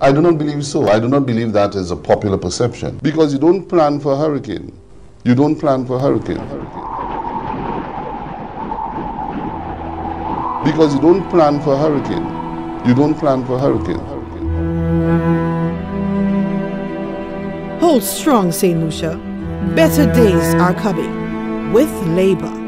I do not believe so. I do not believe that is a popular perception because you don't plan for a hurricane. You don't plan for a hurricane. Because you don't plan for a hurricane. You don't plan for a hurricane. Hold strong, St. Lucia. Better days are coming with Labour.